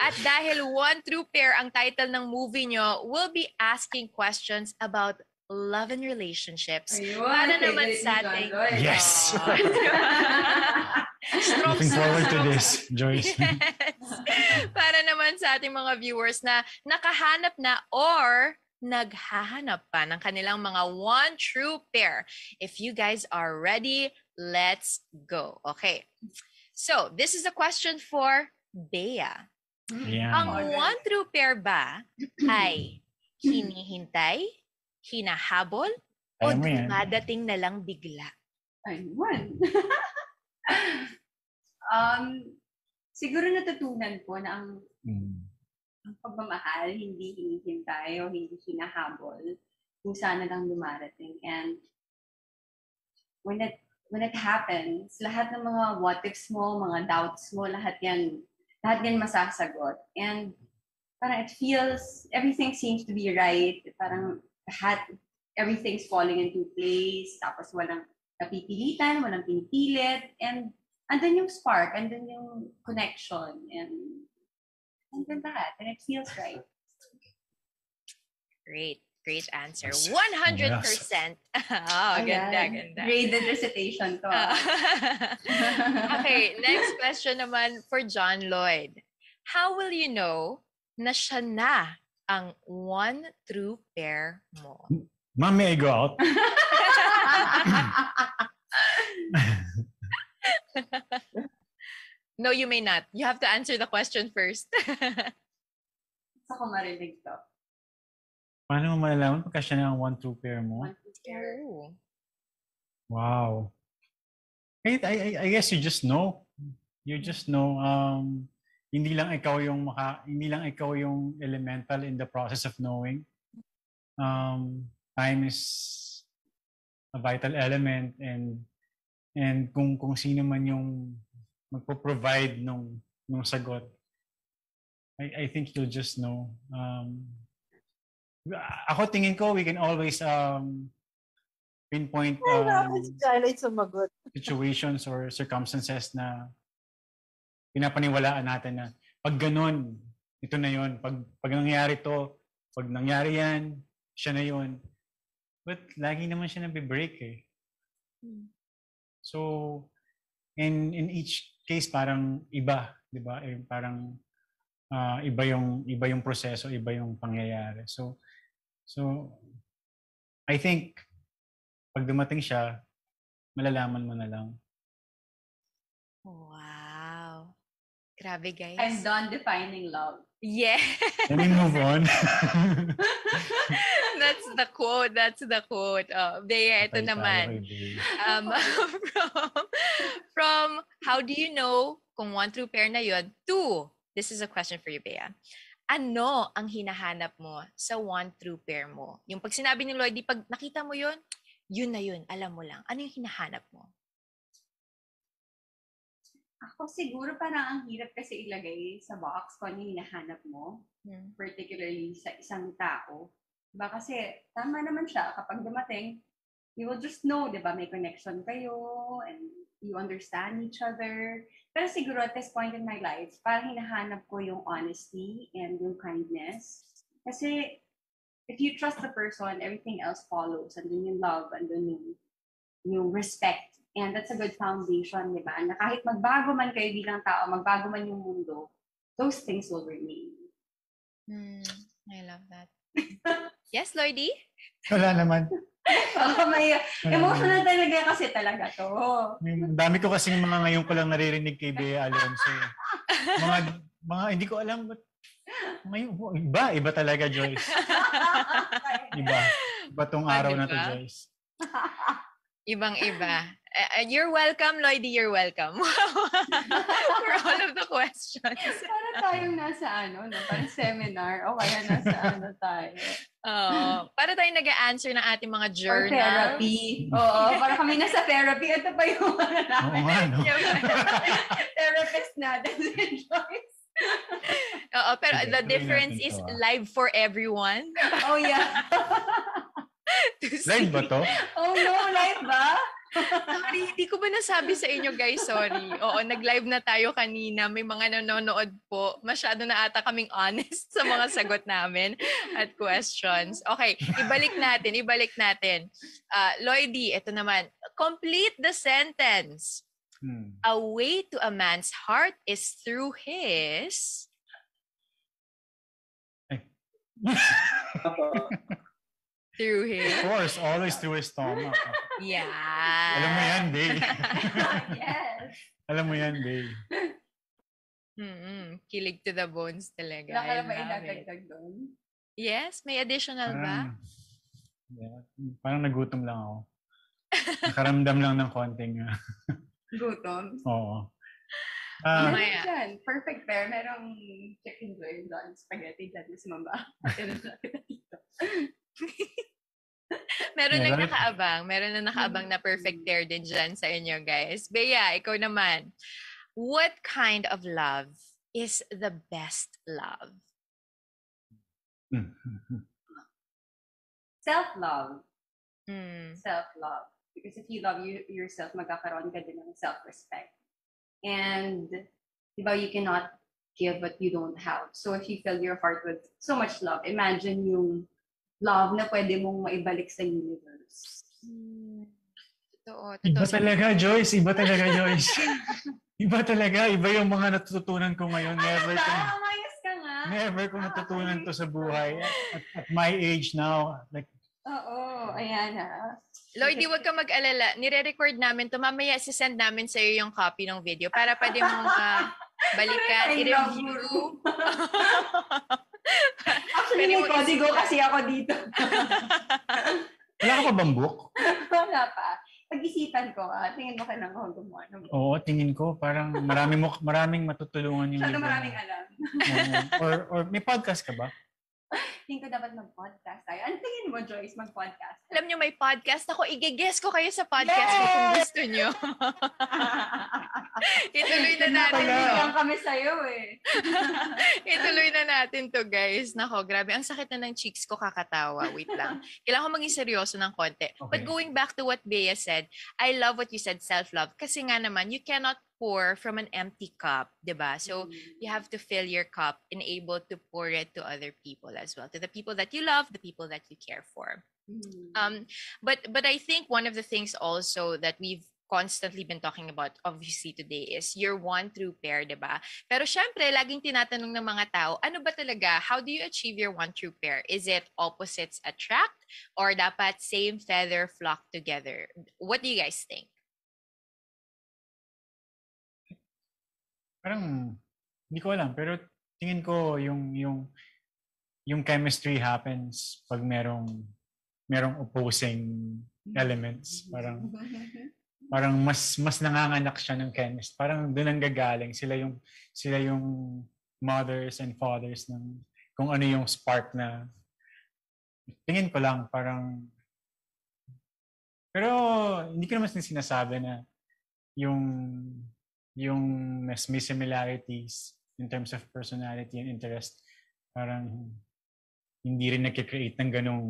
At dahil One True Pair ang title ng movie nyo, we'll be asking questions about love and relationships. Ayun, Para naman sa ating... Yes! Strong Looking forward to this, Joyce. Yes. Para naman sa ating mga viewers na nakahanap na or naghahanap pa ng kanilang mga one true pair. If you guys are ready, let's go. Okay. So, this is a question for Bea. Yeah. Ang one true pair ba ay hinihintay, hinahabol, o dumadating na lang bigla? Ayun. um, siguro natutunan ko na ang, Mm. ang pagmamahal hindi hinihintay o hindi hinahabol kung sana lang dumarating. And when it when it happens, lahat ng mga what ifs mo, mga doubts mo, lahat yan, lahat yan masasagot. And parang it feels, everything seems to be right. Parang lahat, everything's falling into place. Tapos walang napipilitan, walang pinipilit. And andun yung spark, andun yung connection. And andun lahat. And it feels right. Great. Great answer. Yes. 100%. oh, ganda, ganda. Graded recitation to. Ah. okay, next question naman for John Lloyd. How will you know na siya na ang one true pair mo? Ma'am, may I go out? no, you may not. You have to answer the question first. Gusto ko marinig to. Paano mo malalaman pagka siya na ang one true pair mo? Want to share? Oh. Wow. I, I, I- I guess you just know. You just know. Um, hindi lang ikaw yung maka, hindi lang ikaw yung elemental in the process of knowing. Um, time is a vital element and and kung kung sino man yung magpo-provide nung nung sagot. I I think you'll just know. Um, ako tingin ko we can always um pinpoint um, sumagot. situations or circumstances na pinapaniwalaan natin na pag ganun, ito na yon Pag, pag nangyari to, pag nangyari yan, siya na yon But lagi naman siya nabe-break eh. Hmm. So, in in each case parang iba, 'di ba? Eh, parang ah, iba yung iba yung proseso, iba yung pangyayari. So so I think pag dumating siya, malalaman mo na lang. Wow. Grabe, guys. I'm done defining love. Yeah. Let me move on. That's the quote. That's the quote. Oh, Bea, ito naman. um, from, from how do you know kung one true pair na yun? Two, this is a question for you, Bea. Ano ang hinahanap mo sa one true pair mo? Yung pag sinabi ni Lloyd, pag nakita mo yun, yun na yun, alam mo lang. Ano yung hinahanap mo? Ako siguro parang ang hirap kasi ilagay sa box kung ano yung hinahanap mo, Hmm. particularly sa isang tao. Diba kasi tama naman siya kapag dumating, you will just know, di ba, may connection kayo and you understand each other. Pero siguro at this point in my life, parang hinahanap ko yung honesty and yung kindness. Kasi if you trust the person, everything else follows. Andun yung love, andun yung, yung respect. And that's a good foundation, di ba? Na kahit magbago man kayo bilang tao, magbago man yung mundo, those things will remain. Hmm. I love that. yes, Lloydie? Wala naman. Oh, may emotional talaga kasi talaga to. Dami ko kasi mga ngayon ko lang naririnig kay Bea Alonso. eh. Mga, mga hindi ko alam ba't ngayon, iba, iba talaga Joyce. Iba. Iba tong Ah, araw na to? Joyce. Ibang-iba. Uh, you're welcome, Lloydie. You're welcome. For all of the questions. Para tayong nasa ano, no? parang seminar o kaya nasa ano tayo. Oo. para tayo nag-answer ng ating mga Or journal. therapy. Oo, para kami nasa therapy. Ito pa yung ano Oo namin. nga, no? Therapist natin si Joyce. Oo, pero the difference is ah. live for everyone. Oh, yeah. Live ba to? Oh, no, live ba? Sorry, hindi ko ba nasabi sa inyo guys, sorry. Oo, nag-live na tayo kanina. May mga nanonood po. Masyado na ata kaming honest sa mga sagot namin at questions. Okay, ibalik natin, ibalik natin. Uh, Lloydie, ito naman. Complete the sentence. Hmm. A way to a man's heart is through his... through his... Of course, always through his stomach. Yeah. Alam mo yan, Day. yes. Alam mo yan, Day. Mm-mm. Kilig to the bones talaga. Wala ka I na ba inadagdag doon? Yes, may additional ba? Parang, yeah, parang nagutom lang ako. Nakaramdam lang ng konting, uh, Gutom. oo. Oh Ah, my- Meron dyan. Perfect pair. Merong chicken joy doon. Spaghetti dyan sa mamba. Meron Meron. nakaabang. Meron na nakaabang na perfect pair din dyan sa inyo, guys. Bea, ikaw naman. What kind of love is the best love? Self-love. Hmm. Self-love. Because if you love you, yourself, magkakaroon ka din ng self-respect. And, di ba, you cannot give what you don't have. So if you fill your heart with so much love, imagine yung love na pwede mong maibalik sa universe. Hmm. Totoo. Iba Totoo. talaga, Joyce. Iba talaga, Joyce. Iba talaga. Iba yung mga natututunan ko ngayon. Never ko, Ah, umayos ka nga. never ko natutunan to sa buhay. At, at my age now, like, Oo, ayan ha. Lloydie, huwag ka mag-alala. Nire-record namin to. Mamaya, sisend namin sa iyo yung copy ng video para pwede mong ah, balikan, I love i-review. Actually, Pwede may kodigo kasi ako dito. wala ka pa bang book? Wala pa. Pag-isipan ko, ah, tingin mo ka lang ako gumawa ng Oo, tingin ko parang marami mo maraming matutulungan yung Masyado maraming alam. Oo. or or may podcast ka ba? Tingin ko dapat mag-podcast tayo. Ano tingin mo, Joyce, mag-podcast? Alam nyo, may podcast ako. I-guess ko kayo sa podcast ko kung Yes! gusto nyo. Ituloy na natin to. Pag kami sa'yo eh. Ituloy na natin to, guys. Nako, grabe. Ang sakit na ng cheeks ko kakatawa. Wait lang. Kailangan ko maging seryoso ng konti. But Okay. going back to what Bea said, I love what you said, self-love. Kasi nga naman, you cannot pour from an empty cup, 'di ba? So, you have to fill your cup and able to pour it to other people as well. To the people that you love, the people that you care for. Mm. Um, but but I think one of the things also that we've constantly been talking about obviously today is your one true pair, 'di ba? Pero syempre, laging tinatanong ng mga tao, ano ba talaga? How do you achieve your one true pair? Is it opposites attract or dapat same feather flock together? What do you guys think? Parang hindi ko alam pero tingin ko yung yung yung chemistry happens pag merong merong opposing elements. Parang parang mas mas nanganganak siya ng chemist. Parang doon ang gagaling sila yung sila yung mothers and fathers ng kung ano yung spark na tingin ko lang parang pero hindi ko naman sinasabi na yung yung mas may similarities in terms of personality and interest parang hindi rin nagkikreate ng ganong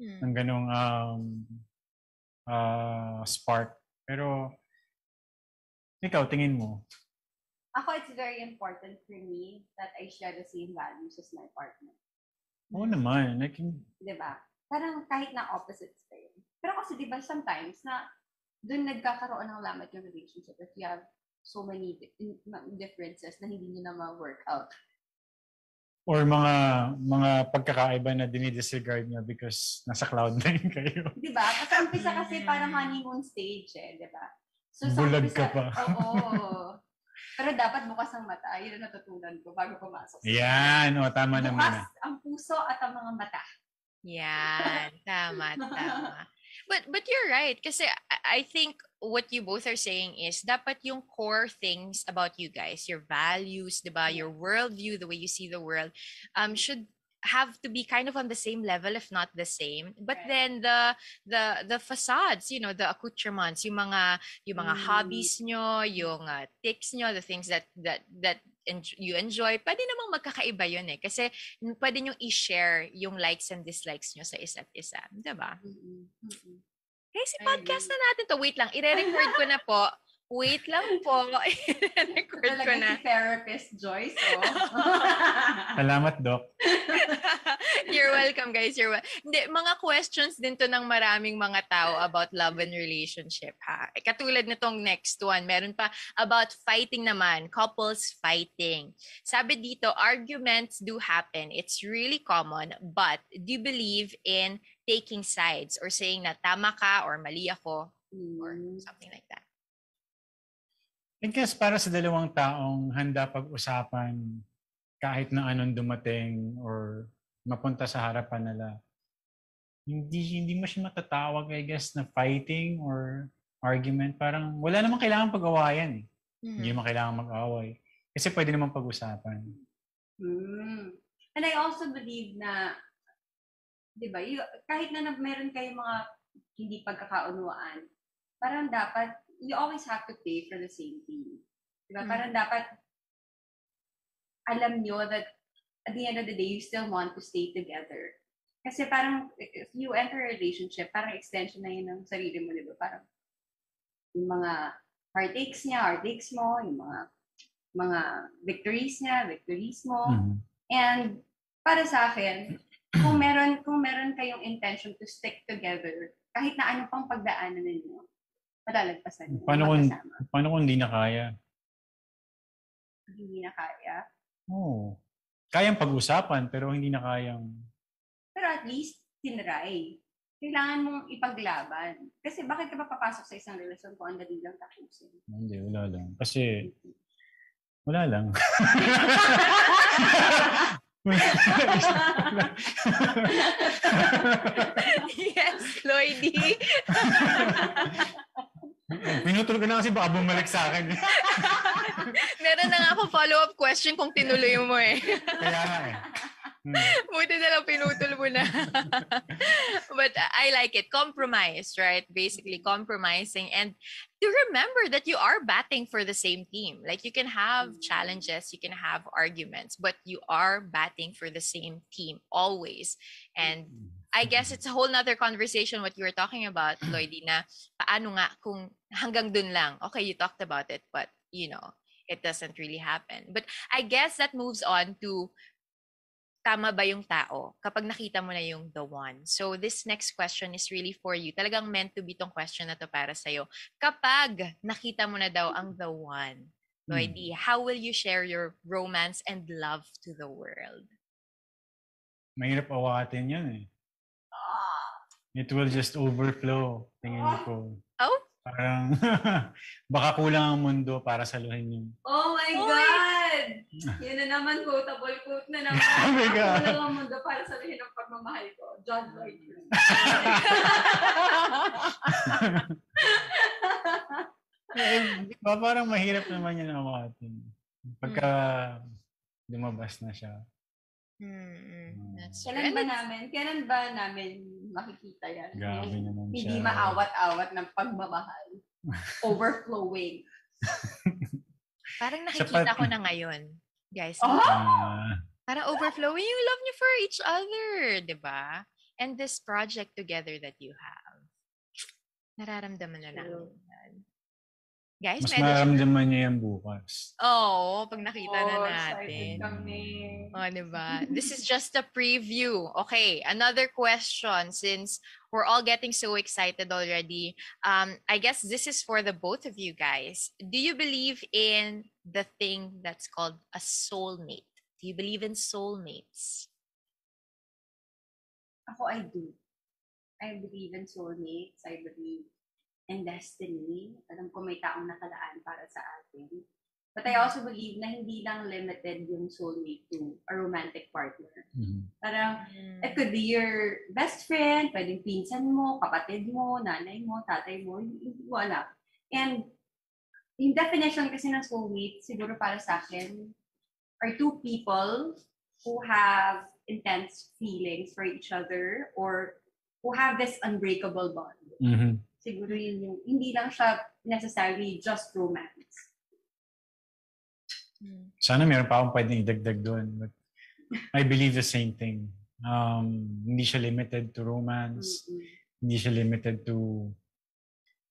Hmm. ng ganong um, uh, spark. Pero, ikaw, tingin mo. Ako, it's very important for me that I share the same values as my partner. Oo naman. Like, Di ba? Parang kahit na opposites kayo. Pero kasi di ba sometimes na doon nagkakaroon ng lamat yung relationship if you have so many differences na hindi nyo na ma-work out. Or mga mga pagkakaiba na dinidisregard niya because nasa cloud nine kayo. Di ba? Kasi umpisa kasi parang honeymoon stage eh, di ba? So, sa Bulag umpisa- ka pa. Oo. Pero dapat bukas ang mata. Yun ang natutunan ko bago pumasok. Yan, o tama naman Bukas na. ang puso at ang mga mata. Yan, tama, tama. But but you're right kasi I, think what you both are saying is dapat yung core things about you guys, your values 'di ba, your worldview, the way you see the world, um should have to be kind of on the same level if not the same but Right. then the the the facades you know the accoutrements yung mga yung mga Mm. hobbies nyo yung uh, tics nyo the things that that that you enjoy pwede namang magkakaiba yun eh kasi pwede nyo i-share yung likes and dislikes nyo sa isa't isa. Diba? Mm-mm. Mm-mm. Guys, I podcast na natin to. Wait lang, ire-record ko na po. Wait lang po. I-record ko na. si therapist Joyce, oh. Salamat, Doc. You're welcome, guys. You're wel- Hindi, mga questions din to ng maraming mga tao about love and relationship, ha? Eh, Katulad nitong next one, meron pa about fighting naman, couples fighting. Sabi dito, arguments do happen. It's really common, but do you believe in taking sides or saying na tama ka or mali ako or Hmm. something like that? I guess para sa dalawang taong handa pag-usapan kahit na anong dumating or mapunta sa harapan nila, hindi hindi mo siya matatawag, I guess, na fighting or argument. Parang wala namang kailangan pag-awayan eh. Mhm. Hindi naman kailangan mag-away. Kasi pwede naman pag-usapan. Hmm. And I also believe na, di ba, kahit na, na meron kayong mga hindi pagkakaunawaan, parang dapat, you always have to pay for the same thing. Di ba? Mm. Parang dapat, alam nyo that at the end of the day, you still want to stay together. Kasi parang, if you enter a relationship, parang extension na yun ng sarili mo, di ba? Parang, yung mga heartaches niya, heartaches mo, yung mga mga victories niya, victories mo. Mhm. And para sa akin, kung meron kung meron kayong intention to stick together, kahit na ano pang pagdaanan ninyo, malalagpasan niyo. Paano kung- magkasama. Paano kung hindi na kaya? Hindi na kaya. Oo. Kayang pag-usapan pero hindi na kayang Pero at least, tinry. Kailangan mong ipaglaban. Kasi bakit ka ba papasok sa isang relasyon kung ang dali lang tapusin? Hindi, wala lang. Kasi, wala lang. yes, Lloydie. Pinutol ko na kasi baka bumalik sa akin. Meron na nga ako follow-up question kung tinuloy mo eh. Kaya nga eh. Hmm. Buti na lang pinutol mo na. But I like it. Compromise, right? Basically compromising and to remember that you are batting for the same team. Like you can have challenges, you can have arguments, but you are batting for the same team always. And I guess it's a whole nother conversation what you were talking about, Lloydie, na paano nga kung hanggang dun lang. Okay, you talked about it, but you know, it doesn't really happen. But I guess that moves on to tama ba yung tao kapag nakita mo na yung the one. So this next question is really for you. Talagang meant to be tong question na to para sa'yo. Kapag nakita mo na daw ang the one, Lloydie, how will you share your romance and love to the world? Mahirap awatin yan eh. It will just overflow, tingin ko. Oh? Parang, baka kulang ang mundo para saluhin yung Oh my Oy! God! Yun na naman, quotable quote na naman. Oh my God. Ako lang ang mundo para sabihin ng pagmamahal ko. John Lloyd. eh, di ba, parang mahirap naman yan awatin. Pagka lumabas na siya. Hmm, that's. Kailan ba namin, kailan ba namin makikita yan? Grabe Yung naman Hindi siya. maawat-awat ng pagmamahal. Overflowing. Parang nakikita pat- ko na ngayon, guys. Oh? Parang overflowing yung love niyo for each other, di ba? And this project together that you have. Nararamdaman na namin yan. Guys, mas medyo... mararamdaman niya yan bukas. Oo, pag nakita na Oh, natin. excited kami. Oh, diba? This is just a preview. Okay, another question since we're all getting so excited already. Um, I guess this is for the both of you guys. Do you believe in the thing that's called a soulmate? Do you believe in soulmates? Ako, I do. I believe in soulmates. I believe in destiny. Alam ko may taong nakalaan para sa atin. But I also believe na hindi lang limited yung soulmate to a romantic partner. Mhm. Parang, it could be your best friend, pwedeng pinsan mo, kapatid mo, nanay mo, tatay mo, hindi mo alam. And yung definition kasi ng soulmate, siguro para sa akin, are two people who have intense feelings for each other or who have this unbreakable bond. Mhm. Siguro yun yung, hindi lang siya necessarily just romance. Mm. Sana meron pa akong pwedeng idagdag doon. But I believe the same thing. Um, hindi siya limited to romance. Mm-mm. Hindi siya limited to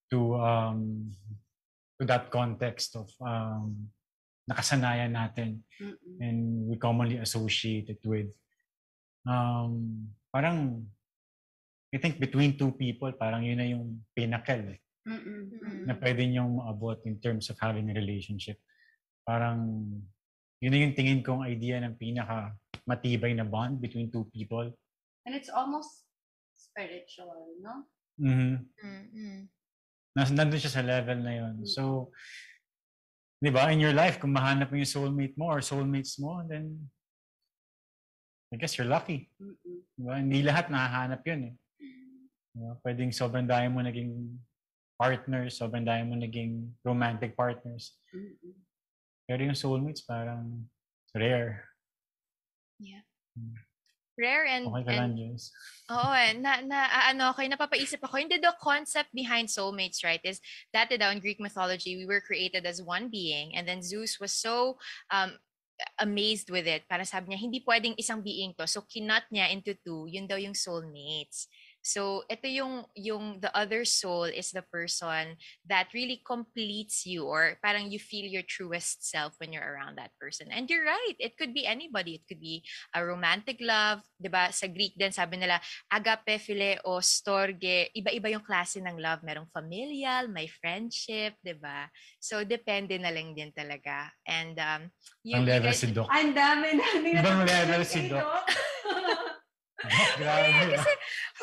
to um to that context of um nakasanayan natin Mm-mm. and we commonly associate it with um parang I think between two people parang yun na yung pinnacle eh, Mm-mm. Na pwede niyong maabot in terms of having a relationship parang yun na yung tingin kong idea ng pinaka matibay na bond between two people And it's almost spiritual, no? mhm Mm-mm. Nas nandun siya sa level na yun. Mm. So, di ba, in your life, kung mahanap mo yung soulmate mo or soulmates mo, then I guess you're lucky. Mm-mm. Di ba? Hindi lahat nahahanap yun eh. Ba? Pwedeng sobrang dami mo naging partners, sobrang dami mo naging romantic partners. Mm-mm. Pero yung soulmates parang rare. Rare and, Okay ka and lang. Oo eh, na, na ano, okay, napapaisip ako. Hindi, the concept behind soulmates, right, is dati daw in Greek mythology, we were created as one being and then Zeus was so um, amazed with it. Para sabi niya, hindi pwedeng isang being to. So, kinut niya into two. Yun daw yung soulmates. So, ito yung, yung the other soul is the person that really completes you or parang you feel your truest self when you're around that person. And you're right. It could be anybody. It could be a romantic love. 'di ba Sa Greek din, sabi nila, agape, phileo, storge. Iba-iba yung klase ng love. Merong familial, may friendship, 'di ba So, depende na lang din talaga. And, um, you, Ang level guys- si Doc. Ang dami na Ibang level si Doc. Grabe. Kasi,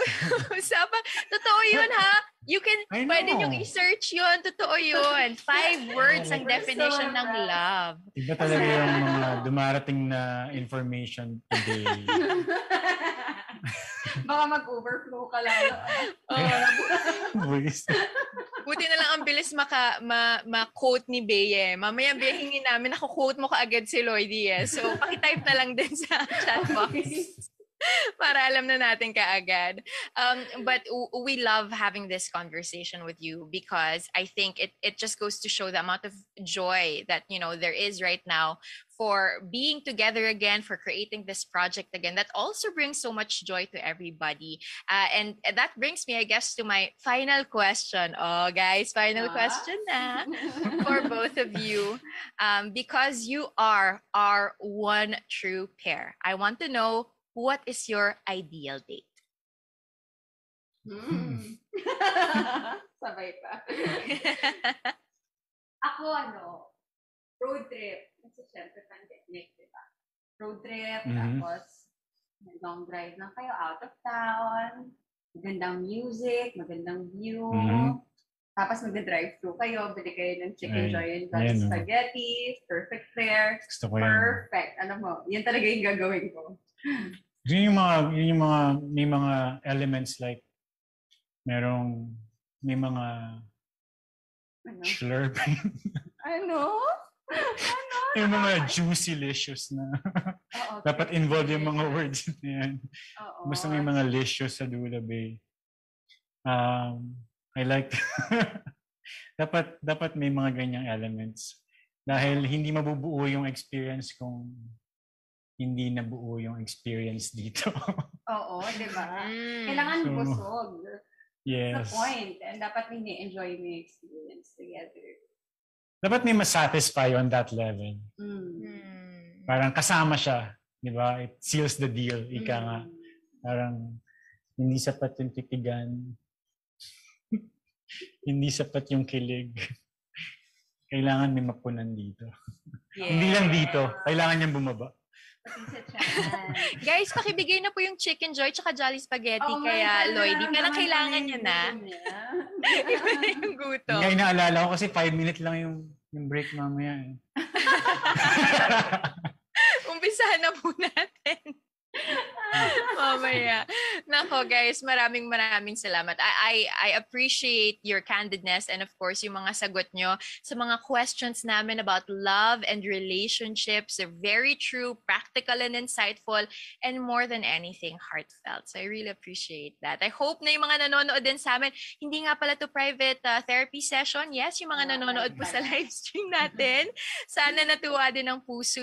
usapan, totoo yun ha. You can, pwede nyo know. i-search yun. Totoo yun. Five words ang definition ng love. Iba talaga yung mga dumarating na information today. Baka mag-overflow ka lalo. Oh, buti na lang ang bilis maka, ma, ma-quote ni Beye. Mamaya Beye, hingin namin, ako-quote mo kaagad si Lloydie eh. So, pakitype na lang din sa chat box. para alam na natin kaagad. Um, but we love having this conversation with you because I think it, it just goes to show the amount of joy that, you know, there is right now for being together again, for creating this project again. That also brings so much joy to everybody. Uh, and that brings me, I guess, to my final question. Oh, guys, final Ah. question na for both of you. Um, because you are our one true pair. I want to know what is your ideal date? Hmm. Sabay pa. Ako ano, road trip. Kasi syempre pandemic, di ba? Road trip, Mhm. tapos long drive lang kayo out of town. Magandang music, magandang view. Mhm. Tapos magda-drive-thru kayo, bili kayo ng chicken Ay, joy and ayan, spaghetti, perfect pair. Gusto ko yan. Perfect. Alam mo, yan talaga yung gagawin ko. Yun yung mga, yun yung mga, may mga elements like, merong, may mga Ano? slurp. Ano? ano? yung mga juicy-licious na. Dapat okay. involve yung mga words na yan. Oo. Gusto may mga licious sa Dula Bay. Um, I like, dapat, dapat may mga ganyang elements. Dahil hindi mabubuo yung experience kung hindi nabuo yung experience dito. Oo, di ba? Mm. Kailangan So, busog. That's yes. the point. And dapat may enjoy mo yung experience together. Dapat may masatisfy on that level. Mm. Mm. Parang kasama siya. Di ba? It seals the deal. Ika nga. Mm. Parang hindi sapat yung titigan. hindi sapat yung kilig. Kailangan may mapunan dito. Hindi lang dito. Kailangan niyang bumaba. Guys, pakibigay na po yung chicken joy tsaka jolly spaghetti nga, kaya Lloydie. Parang kailangan niya na. Iba yung gutom. Kaya inaalala ko kasi 5 minutes lang yung, yung break mamaya. Eh. Umpisahan na po natin. Mamaya. Nako guys, maraming maraming salamat. I, I I appreciate your candidness and of course yung mga sagot nyo sa mga questions namin about love and relationships. They're very true, practical and insightful and more than anything heartfelt. So I really appreciate that. I hope na yung mga nanonood din sa amin, hindi nga pala to private uh, therapy session. Yes, yung mga nanonood po sa live live stream natin. Sana natuwa din ang puso